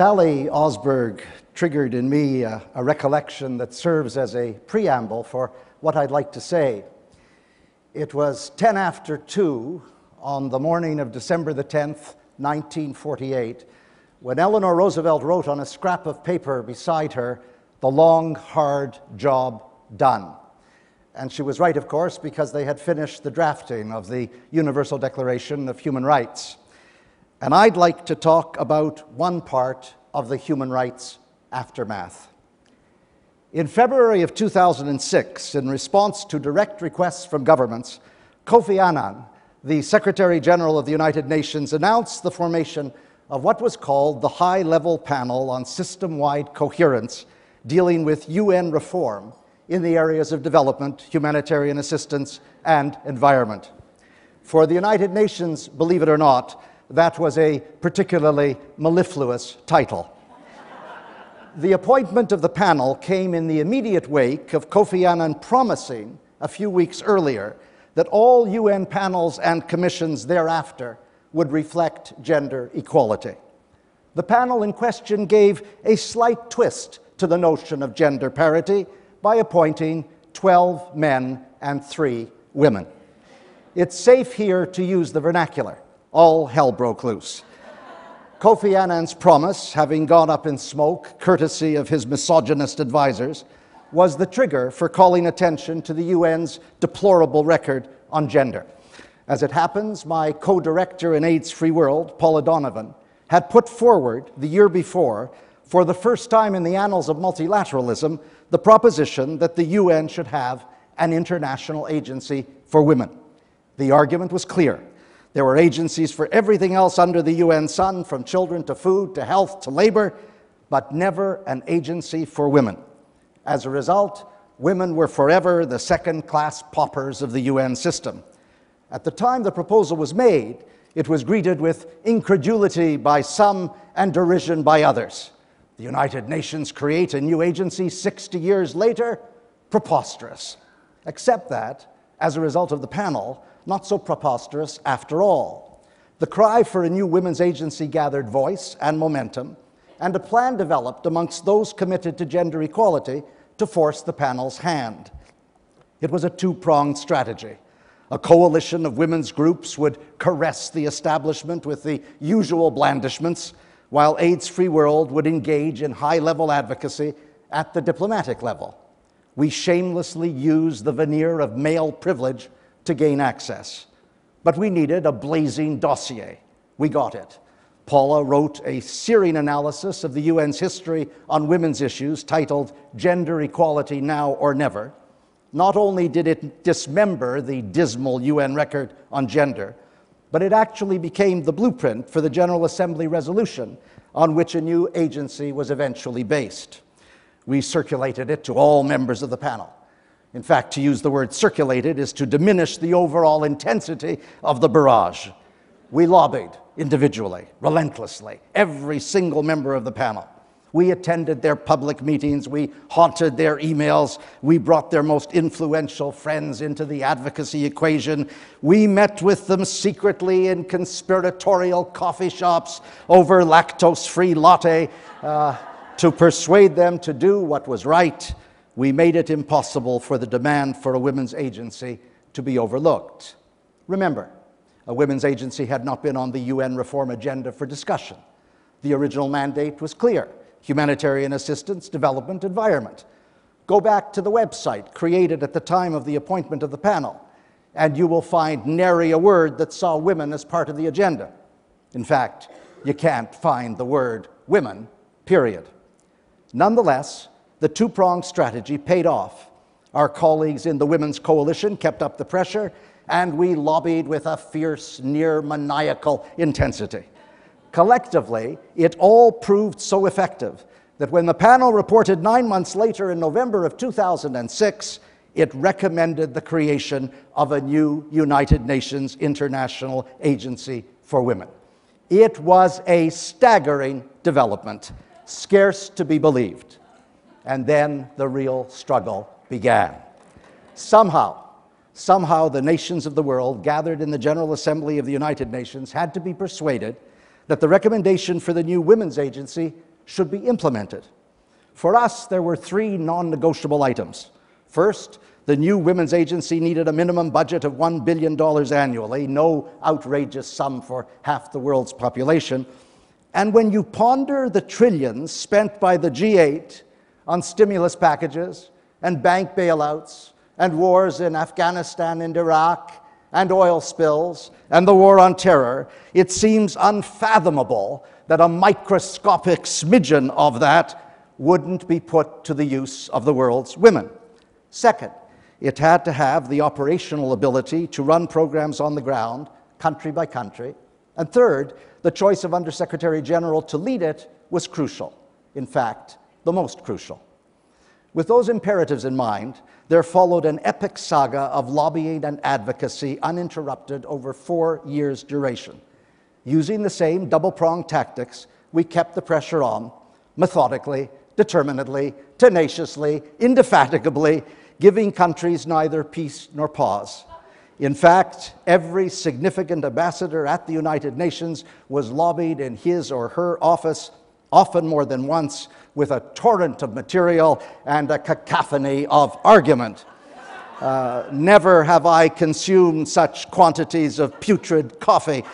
Sally Osberg triggered in me a, a, recollection that serves as a preamble for what I'd like to say. It was 10 after 2 on the morning of December the 10th, 1948, when Eleanor Roosevelt wrote on a scrap of paper beside her, The long, hard job done. And she was right, of course, because they had finished the drafting of the Universal Declaration of Human Rights. And I'd like to talk about one part of the human rights aftermath. In February of 2006, in response to direct requests from governments, Kofi Annan, the Secretary General of the United Nations, announced the formation of what was called the High Level Panel on System Wide Coherence, dealing with UN reform in the areas of development, humanitarian assistance, and environment. For the United Nations, believe it or not, that was a particularly mellifluous title. the appointment of the panel came in the immediate wake of Kofi Annan promising a few weeks earlier that all UN panels and commissions thereafter would reflect gender equality. The panel in question gave a slight twist to the notion of gender parity by appointing 12 men and three women. It's safe here to use the vernacular all hell broke loose. Kofi Annan's promise, having gone up in smoke, courtesy of his misogynist advisors, was the trigger for calling attention to the UN's deplorable record on gender. As it happens, my co director in AIDS Free World, Paula Donovan, had put forward the year before, for the first time in the annals of multilateralism, the proposition that the UN should have an international agency for women. The argument was clear there were agencies for everything else under the UN sun, from children to food to health to labor, but never an agency for women. As a result, women were forever the second class paupers of the UN system. At the time the proposal was made, it was greeted with incredulity by some and derision by others. The United Nations create a new agency 60 years later? Preposterous. Except that, as a result of the panel, not so preposterous after all. The cry for a new women's agency gathered voice and momentum, and a plan developed amongst those committed to gender equality to force the panel's hand. It was a two pronged strategy. A coalition of women's groups would caress the establishment with the usual blandishments, while AIDS Free World would engage in high level advocacy at the diplomatic level. We shamelessly used the veneer of male privilege to gain access. But we needed a blazing dossier. We got it. Paula wrote a searing analysis of the UN's history on women's issues titled Gender Equality Now or Never. Not only did it dismember the dismal UN record on gender, but it actually became the blueprint for the General Assembly resolution on which a new agency was eventually based. We circulated it to all members of the panel. In fact, to use the word circulated is to diminish the overall intensity of the barrage. We lobbied individually, relentlessly, every single member of the panel. We attended their public meetings. We haunted their emails. We brought their most influential friends into the advocacy equation. We met with them secretly in conspiratorial coffee shops over lactose free latte uh, to persuade them to do what was right we made it impossible for the demand for a women's agency to be overlooked. Remember, a women's agency had not been on the UN reform agenda for discussion. The original mandate was clear humanitarian assistance, development, environment. Go back to the website created at the time of the appointment of the panel, and you will find nary a word that saw women as part of the agenda. In fact, you can't find the word women, period. Nonetheless, the two pronged strategy paid off. Our colleagues in the Women's Coalition kept up the pressure, and we lobbied with a fierce, near maniacal intensity. Collectively, it all proved so effective that when the panel reported nine months later in November of 2006, it recommended the creation of a new United Nations International Agency for Women. It was a staggering development, scarce to be believed and then the real struggle began. Somehow, somehow the nations of the world gathered in the General Assembly of the United Nations had to be persuaded that the recommendation for the new women's agency should be implemented. For us, there were three non negotiable items. First, the new women's agency needed a minimum budget of $1 billion annually, no outrageous sum for half the world's population. And when you ponder the trillions spent by the G8 on stimulus packages and bank bailouts and wars in Afghanistan and Iraq and oil spills and the war on terror, it seems unfathomable that a microscopic smidgen of that wouldn't be put to the use of the world's women. Second, it had to have the operational ability to run programs on the ground, country by country. And third, the choice of Undersecretary General to lead it was crucial. In fact, the most crucial. With those imperatives in mind, there followed an epic saga of lobbying and advocacy uninterrupted over four years' duration. Using the same double pronged tactics, we kept the pressure on methodically, determinedly, tenaciously, indefatigably, giving countries neither peace nor pause. In fact, every significant ambassador at the United Nations was lobbied in his or her office, often more than once, with a torrent of material and a cacophony of argument. Uh, never have I consumed such quantities of putrid coffee.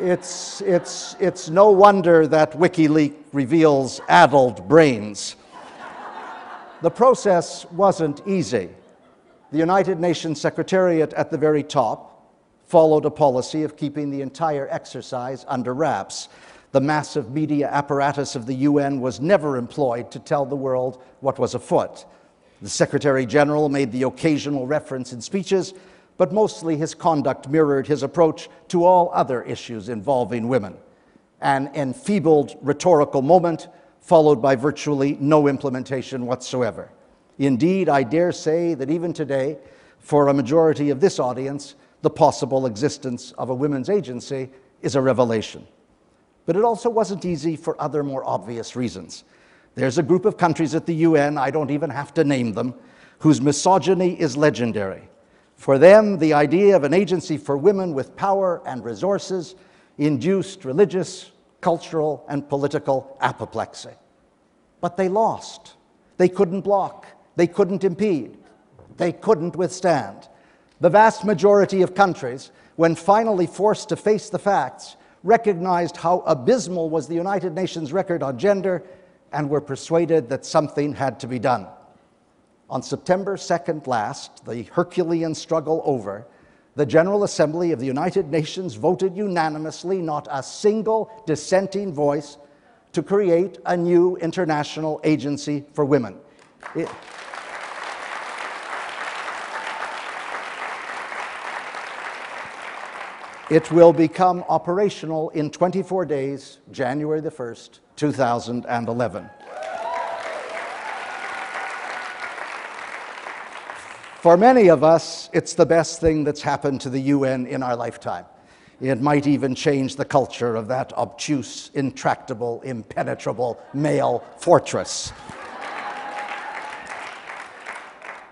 It's, it's, it's no wonder that WikiLeaks reveals addled brains. The process wasn't easy. The United Nations Secretariat at the very top followed a policy of keeping the entire exercise under wraps. The massive media apparatus of the UN was never employed to tell the world what was afoot. The Secretary General made the occasional reference in speeches, but mostly his conduct mirrored his approach to all other issues involving women. An enfeebled rhetorical moment followed by virtually no implementation whatsoever. Indeed, I dare say that even today, for a majority of this audience, the possible existence of a women's agency is a revelation. But it also wasn't easy for other more obvious reasons. There's a group of countries at the UN, I don't even have to name them, whose misogyny is legendary. For them, the idea of an agency for women with power and resources induced religious, cultural, and political apoplexy. But they lost. They couldn't block. They couldn't impede. They couldn't withstand. The vast majority of countries, when finally forced to face the facts, recognized how abysmal was the United Nations record on gender and were persuaded that something had to be done. On September 2nd last, the Herculean struggle over, the General Assembly of the United Nations voted unanimously, not a single dissenting voice, to create a new international agency for women. It, it will become operational in 24 days, January the 1st, 2011. For many of us, it's the best thing that's happened to the UN in our lifetime. It might even change the culture of that obtuse, intractable, impenetrable male fortress.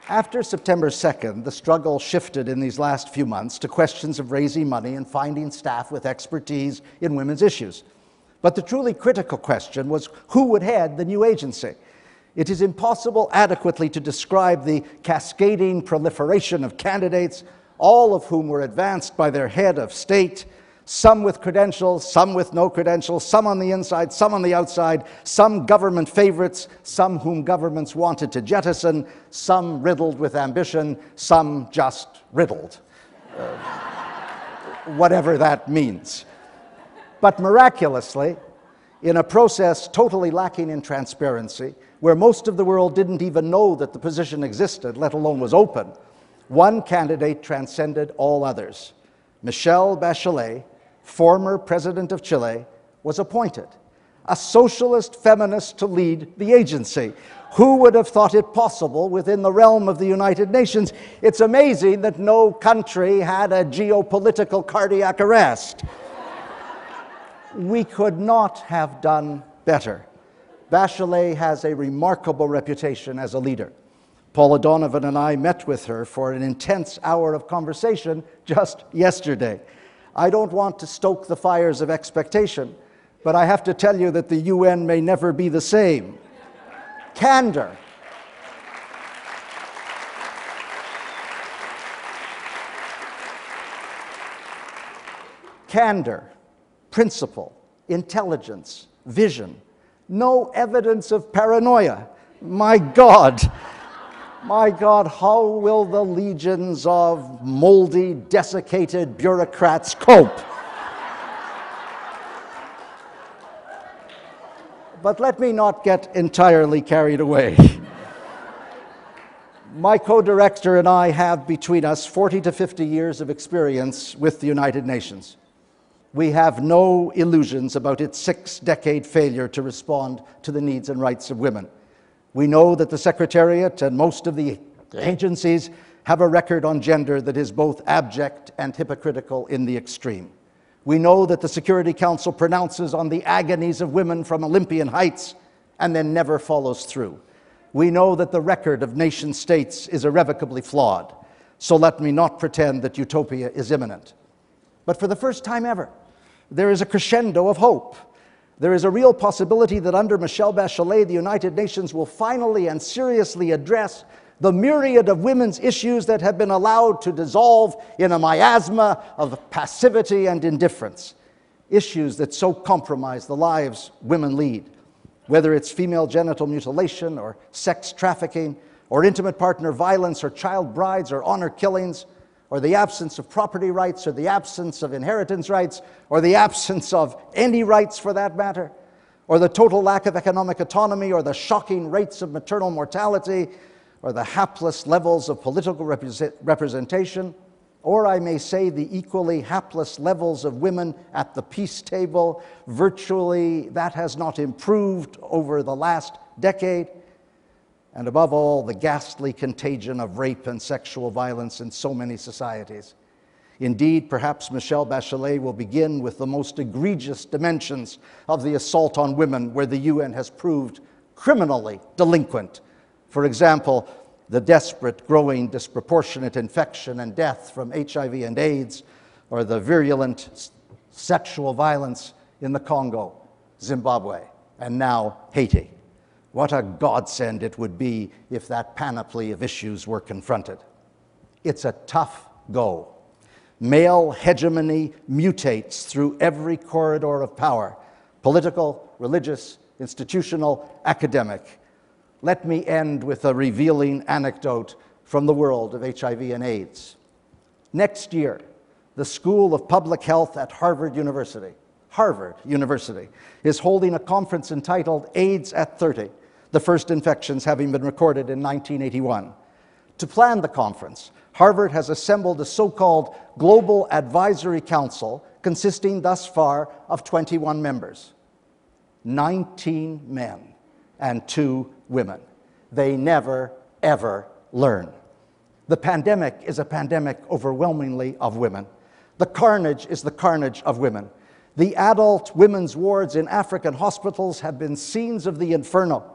After September 2nd, the struggle shifted in these last few months to questions of raising money and finding staff with expertise in women's issues. But the truly critical question was who would head the new agency? It is impossible adequately to describe the cascading proliferation of candidates, all of whom were advanced by their head of state, some with credentials, some with no credentials, some on the inside, some on the outside, some government favorites, some whom governments wanted to jettison, some riddled with ambition, some just riddled. Uh, whatever that means. But miraculously, in a process totally lacking in transparency, where most of the world didn't even know that the position existed, let alone was open, one candidate transcended all others. Michelle Bachelet, former president of Chile, was appointed. A socialist feminist to lead the agency. Who would have thought it possible within the realm of the United Nations? It's amazing that no country had a geopolitical cardiac arrest. we could not have done better. Bachelet has a remarkable reputation as a leader. Paula Donovan and I met with her for an intense hour of conversation just yesterday. I don't want to stoke the fires of expectation, but I have to tell you that the UN may never be the same. Candor. Candor, principle, intelligence, vision, no evidence of paranoia. My God, my God, how will the legions of moldy, desiccated bureaucrats cope? but let me not get entirely carried away. My co director and I have between us 40 to 50 years of experience with the United Nations. We have no illusions about its six decade failure to respond to the needs and rights of women. We know that the Secretariat and most of the agencies have a record on gender that is both abject and hypocritical in the extreme. We know that the Security Council pronounces on the agonies of women from Olympian heights and then never follows through. We know that the record of nation states is irrevocably flawed. So let me not pretend that utopia is imminent. But for the first time ever, there is a crescendo of hope. There is a real possibility that under Michelle Bachelet, the United Nations will finally and seriously address the myriad of women's issues that have been allowed to dissolve in a miasma of passivity and indifference. Issues that so compromise the lives women lead, whether it's female genital mutilation or sex trafficking or intimate partner violence or child brides or honor killings or the absence of property rights or the absence of inheritance rights or the absence of any rights for that matter or the total lack of economic autonomy or the shocking rates of maternal mortality or the hapless levels of political represent representation, or I may say the equally hapless levels of women at the peace table. Virtually, that has not improved over the last decade. And above all, the ghastly contagion of rape and sexual violence in so many societies. Indeed, perhaps Michelle Bachelet will begin with the most egregious dimensions of the assault on women, where the UN has proved criminally delinquent for example, the desperate, growing, disproportionate infection and death from HIV and AIDS, or the virulent sexual violence in the Congo, Zimbabwe, and now Haiti. What a godsend it would be if that panoply of issues were confronted. It's a tough go. Male hegemony mutates through every corridor of power political, religious, institutional, academic let me end with a revealing anecdote from the world of HIV and AIDS. Next year, the School of Public Health at Harvard University, Harvard University, is holding a conference entitled AIDS at 30, the first infections having been recorded in 1981. To plan the conference, Harvard has assembled a so called Global Advisory Council consisting thus far of 21 members, 19 men and two women. They never, ever learn. The pandemic is a pandemic overwhelmingly of women. The carnage is the carnage of women. The adult women's wards in African hospitals have been scenes of the inferno.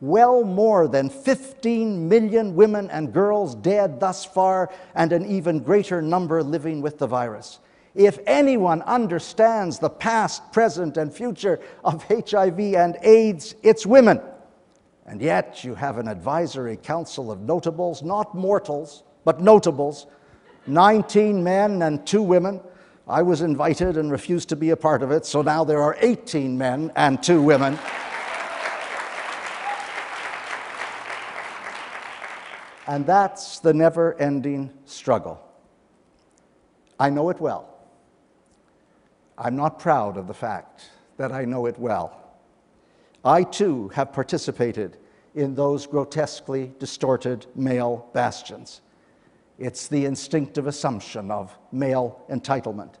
Well more than 15 million women and girls dead thus far, and an even greater number living with the virus. If anyone understands the past, present, and future of HIV and AIDS, it's women. And yet you have an advisory council of notables, not mortals, but notables, 19 men and two women. I was invited and refused to be a part of it, so now there are 18 men and two women. And that's the never ending struggle. I know it well. I'm not proud of the fact that I know it well. I too have participated in those grotesquely distorted male bastions. It's the instinctive assumption of male entitlement.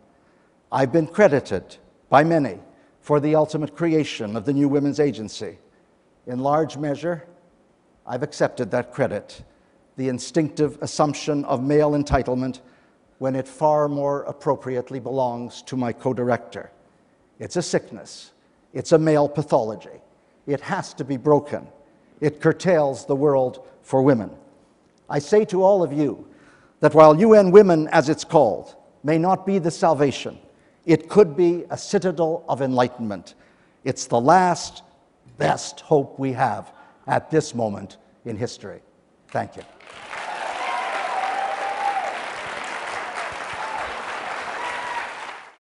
I've been credited by many for the ultimate creation of the new women's agency. In large measure, I've accepted that credit, the instinctive assumption of male entitlement when it far more appropriately belongs to my co director. It's a sickness, it's a male pathology. It has to be broken. It curtails the world for women. I say to all of you that while UN Women, as it's called, may not be the salvation, it could be a citadel of enlightenment, It's the last best hope we have at this moment in history. Thank you.